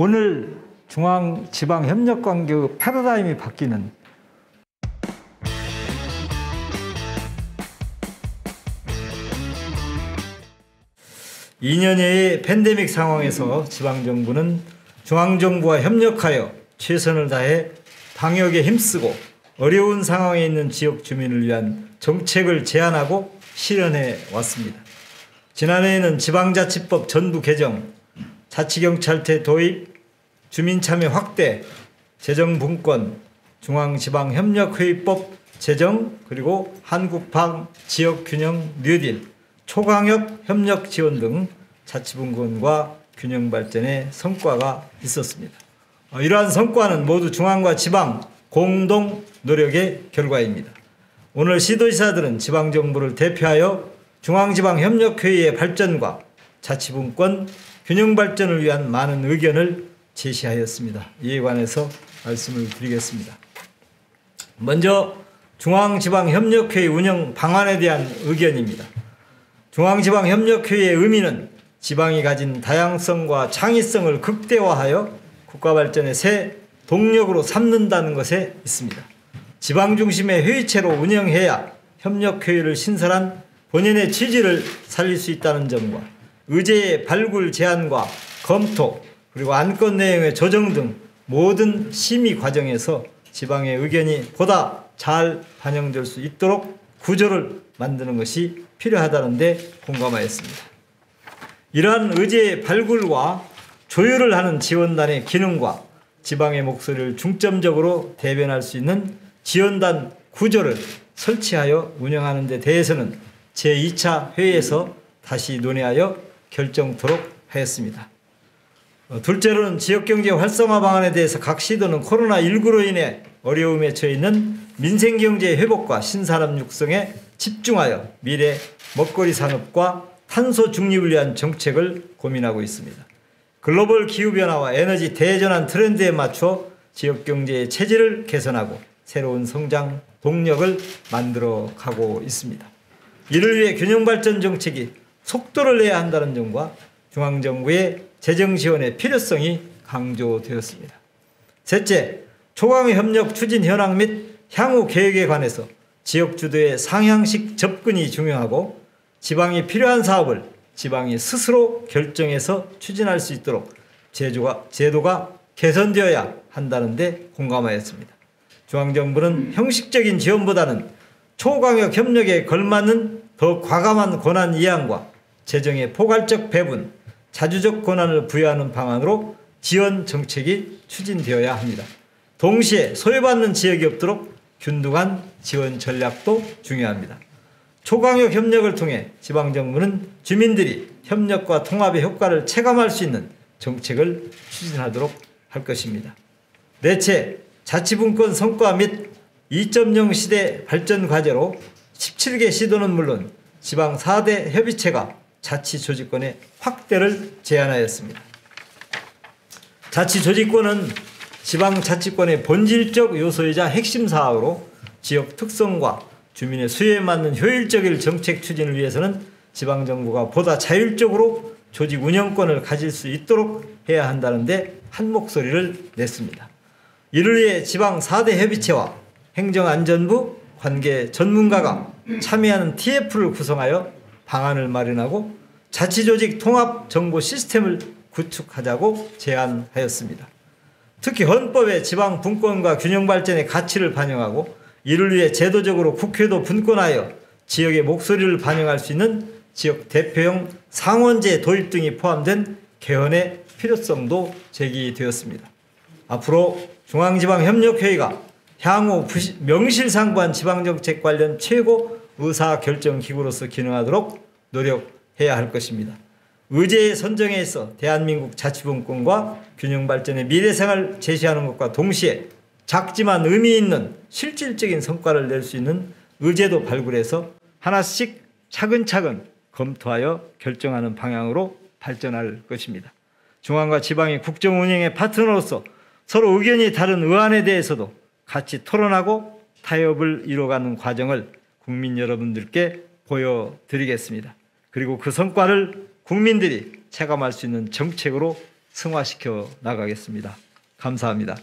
오늘 중앙 지방 협력 관계 패러다임이 바뀌는 2년여의 팬데믹 상황에서 지방정부는 중앙정부와 협력하여 최선을 다해 방역에 힘쓰고 어려운 상황에 있는 지역 주민을 위한 정책을 제안하고 실현해 왔습니다. 지난해에는 지방자치법 전부 개정, 자치경찰제 도입, 주민참여 확대, 재정분권, 중앙지방협력회의법 제정, 그리고 한국방 지역균형 뉴딜, 초강력 협력 지원 등 자치분권과 균형 발전의 성과가 있었습니다. 어, 이러한 성과는 모두 중앙과 지방 공동 노력의 결과입니다. 오늘 시도지사들은 지방정부를 대표하여 중앙지방협력회의의 발전과 자치분권 균형 발전을 위한 많은 의견을 제시하였습니다. 이에 관해서 말씀을 드리겠습니다. 먼저 중앙지방협력회의 운영 방안에 대한 의견입니다. 중앙지방협력회의의 의미는 지방이 가진 다양성과 창의성을 극대화하여 국가 발전의 새 동력으로 삼는다는 것에 있습니다. 지방 중심의 회의체로 운영해야 협력회의를 신설한 본연의 취지를 살릴 수 있다는 점과 의제의 발굴 제안과 검토 그리고 안건 내용의 조정 등 모든 심의 과정에서 지방의 의견이 보다 잘 반영될 수 있도록 구조를 만드는 것이 필요하다는데 공감하였습니다. 이러한 의제의 발굴과 조율을 하는 지원단의 기능과 지방의 목소리를 중점적으로 대변할 수 있는 지원단 구조를 설치하여 운영하는 데 대해서는 제2차 회의에서 다시 논의하여 결정토록 하였습니다. 어, 둘째로는 지역경제 활성화 방안에 대해서 각 시도는 코로나19로 인해 어려움에 처해 있는 민생경제 회복과 신산업 육성에 집중하여 미래 먹거리 산업과 탄소 중립을 위한 정책을 고민하고 있습니다. 글로벌 기후변화와 에너지 대전환 트렌드에 맞춰 지역경제의 체질을 개선하고 새로운 성장 동력을 만들어 가고 있습니다. 이를 위해 균형발전 정책이 속도를 내야 한다는 점과 중앙정부의 재정 지원의 필요성이 강조되었습니다. 셋째, 초강의 협력 추진 현황 및 향후 계획에 관해서 지역 주도의 상향식 접근이 중요하고 지방이 필요한 사업을 지방이 스스로 결정해서 추진할 수 있도록 제도가, 제도가 개선되어야 한다는 데 공감하였습니다. 중앙정부는 형식적인 지원보다는 초강력 협력에 걸맞는 더 과감한 권한 이양과 재정의 포괄적 배분, 자주적 권한을 부여하는 방안으로 지원 정책이 추진되어야 합니다. 동시에 소외받는 지역이 없도록 균등한 지원 전략도 중요합니다. 초강력 협력을 통해 지방정부는 주민들이 협력과 통합의 효과를 체감할 수 있는 정책을 추진하도록 할 것입니다. 넷째, 자치분권 성과 및 2.0 시대 발전 과제로 17개 시도는 물론 지방 4대 협의체가 자치 조직권의 확대를 제안하였습니다. 자치 조직권은 지방 자치권의 본질적 요소이자 핵심 사항으로 지역 특성과 주민의 수요에 맞는 효율적인 정책 추진을 위해서는 지방 정부가 보다 자율적으로 조직 운영권을 가질 수 있도록 해야 한다는데 한 목소리를 냈습니다. 이를 위해 지방 4대 협의체와 행정안전부 관계 전문가가 참여하는 TF를 구성하여 방안을 마련하고 자치조직 통합 정보 시스템을 구축하자고 제안하였습니다. 특히 헌법의 지방 분권과 균형 발전의 가치를 반영하고 이를 위해 제도적으로 국회도 분권하여 지역의 목소리를 반영할 수 있는 지역 대표형 상원제 도입 등이 포함된 개헌의 필요성도 제기되었습니다. 앞으로 중앙지방협력회의가 향후 명실상부한 지방정책 관련 최고 의사결정기구로서 기능하도록 노력해야 할 것입니다. 의제의 선정에 있어 대한민국 자치분권과 균형발전의 미래생을 제시하는 것과 동시에 작지만 의미 있는 실질적인 성과를 낼 수 있는 의제도 발굴해서 하나씩 차근차근 검토하여 결정하는 방향으로 발전할 것입니다. 중앙과 지방의 국정 운영의 파트너로서 서로 의견이 다른 의안에 대해서도 같이 토론하고 타협을 이뤄가는 과정을 국민 여러분들께 보여드리겠습니다. 그리고 그 성과를 국민들이 체감할 수 있는 정책으로 승화시켜 나가겠습니다. 감사합니다.